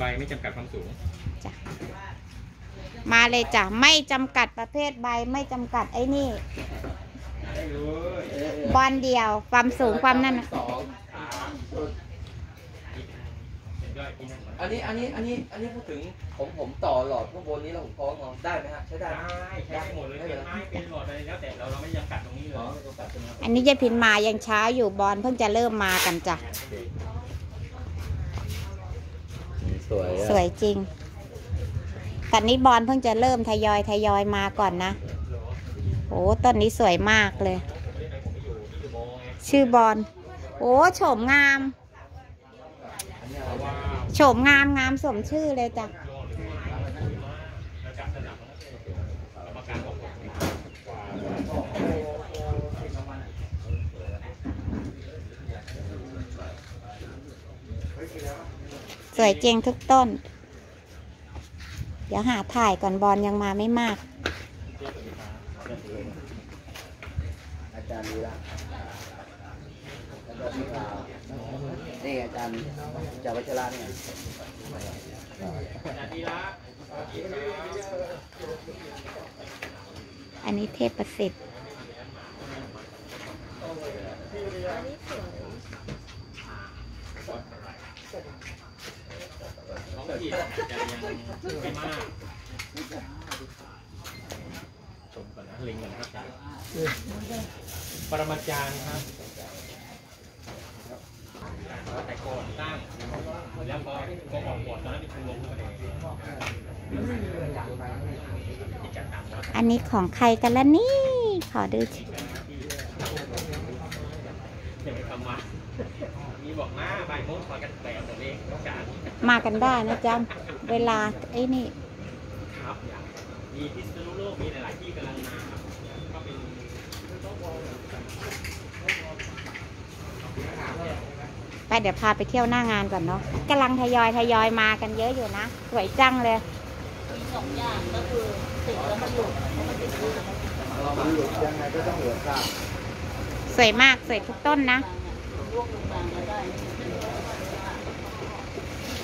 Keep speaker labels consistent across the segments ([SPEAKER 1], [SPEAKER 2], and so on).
[SPEAKER 1] ใบไม่จำกัดความสูง
[SPEAKER 2] จ้ะมาเลยจ้ะไม่จำกัดประเภทใบไม่จำกัดไอ้นี่
[SPEAKER 1] ได้เลย
[SPEAKER 2] บอลเดียวความสูงความนั่นน่ะ
[SPEAKER 3] สอง
[SPEAKER 1] เห็นด้วยพี่นั่นก่อน
[SPEAKER 3] อันนี้อันนี้อันนี้อันนี้พูดถึงผมผมต่อหลอดข้างบนนี้แล้วผมคล้องเอาได้ไหมฮะใช้ได้
[SPEAKER 1] ได้
[SPEAKER 3] ไหม
[SPEAKER 1] ใช้ได้หมดเลยเป็นไม้เป็นหลอดอะไรแล้วแต่เราเราไม่จำกัดตรงนี้เล
[SPEAKER 3] อ๋อยตัวตัดใช่ไหมครับ
[SPEAKER 2] อันนี้ยายพินมายังช้าอยู่บอลเพิ่งจะเริ่มมากันจ้ะ
[SPEAKER 3] สวย
[SPEAKER 2] สวยจริงต่นี้บอลเพิ่งจะเริ่มทยอยทยอยมาก่อนนะโอ้ต้นนี้สวยมากเลย ชื่อบอลโอ้โฉมงามโฉมงามงามสมชื่อเลยจ้ะ
[SPEAKER 1] ระดับระดับกรรมการบอก ว่า
[SPEAKER 2] สวยจริงทุกต้น เดี๋ยวหาถ่ายก่อนบอลยังมาไม่มาก
[SPEAKER 3] อาจารย์ดีละอาจารย์พิธานี่อาจารย์อาจารย์วัชระเนี่ย
[SPEAKER 1] นาทีละ
[SPEAKER 2] อันนี้เทพประสิทธิ์
[SPEAKER 1] ที่จะยังไม่มากชมก่อนนะลิงก่อนนะครับอาจารย์ปรมาจารย์ครับแต่ก่อนตั้งแล้วก็ก็ออกบทตอนนั้นเป็นคุณลงมาด้วัด
[SPEAKER 2] อันนี้ของใครกันล่ะนี่ ขอดูสิ
[SPEAKER 1] อย่าไปทำมา มีบอกมาบ่ายโมงคอยกันแปลตัวเลขต้องการ
[SPEAKER 2] มากันได้นะจ๊ะเวลาไอ้นี่
[SPEAKER 1] ครับอย่างมีพิษณุโลกมีหลาย ๆ ที่กำลังมาครับก็เป็น
[SPEAKER 2] ไปเดี๋ยวพาไปเที่ยวหน้างานก่อนเนาะกำลังทยอยทยอยมากันเยอะอยู่นะ สวยจังเลย
[SPEAKER 3] มันหลุดยังไงก็ต้องเหลือข้าง
[SPEAKER 2] สวยมากสวยทุกต้นนะ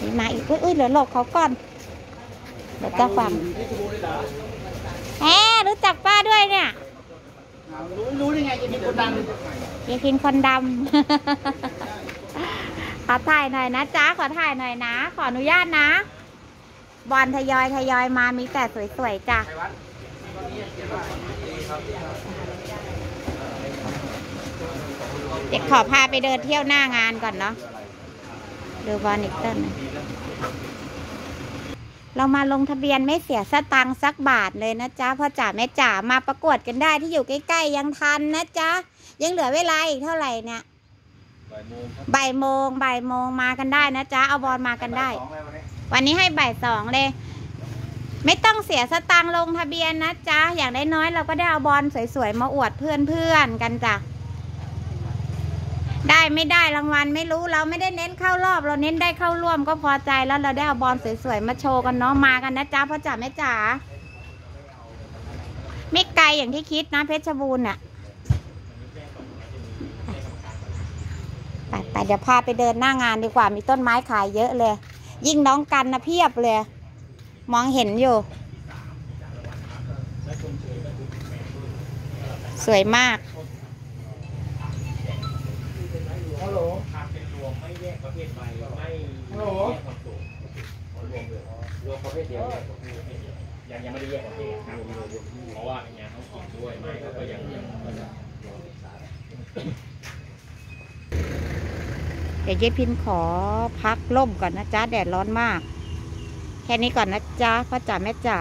[SPEAKER 2] นี่มาอีกอุ้ยอุ้ยเหลือหลบเขาก่อนเดี๋ยวจะฟังแหมรู้จักป้าด้วยเนี่ย
[SPEAKER 3] รู้รู้ได้ไงจะมีคนดัง
[SPEAKER 2] ยายพินคนดำ ขอถ่ายหน่อยนะจ๊ะ ขอถ่ายหน่อยนะ ขออนุญาตนะ บอลทยอยทยอยมามีแต่สวยๆจ้ะ เดี๋ยวขอพาไปเดินเที่ยวหน้างานก่อนเนาะดูบอลอีกต้นหนึ่งเรามาลงทะเบียนไม่เสียสตังค์สักบาทเลยนะจ๊ะพ่อจ๋าแม่จ๋ามาประกวดกันได้ที่อยู่ใกล้ๆยังทันนะจ๊ะยังเหลือเวลาอีกเท่าไหร่เนี่ย
[SPEAKER 3] บ่ายโมงครับ
[SPEAKER 2] บ่ายโมงบ่ายโมงมากันได้นะจ๊ะเอาบอลมากันได้
[SPEAKER 3] สองเลยวันนี้
[SPEAKER 2] วันนี้ให้บ่ายสองเลย ไม่ต้องเสียสตังค์ลงทะเบียนนะจ๊ะอย่างน้อยๆเราก็ได้เอาบอลสวยๆมาอวดเพื่อนๆกันจ้ะ ได้ไม่ได้รางวัลไม่รู้เราไม่ได้เน้นเข้ารอบ เราเน้นได้เข้าร่วมก็พอใจแล้วเราได้เอาบอลสวยๆมาโชว์กันเนาะมากันนะจ๊ะพ่อจ๋าแม่จ๋าไม่ไกลอย่างที่คิดนะเพชรบูรณ์น่ะไปไปเดี๋ยวพาไปเดินหน้างานดีกว่ามีต้นไม้ขายเยอะเลย ยิ่งน้องกันนะเพียบเลย มองเห็นอยู่ สวยมาก
[SPEAKER 1] ภทใบไม่แยกความสูง
[SPEAKER 3] รวมเลยรวมประเภทเดียวเนี่ย
[SPEAKER 1] ยังยังไม่ได้แยกประเภทครับเพราะว่าเป็นงานท้องถิ่นด้วยไม่ก็ยังยัง
[SPEAKER 2] เดี๋ยวเจ๊พินขอพักล่มก่อนนะจ๊ะแดดร้อนมาก แค่นี้ก่อนนะจ๊ะพ่อจ๋าแม่จ๋า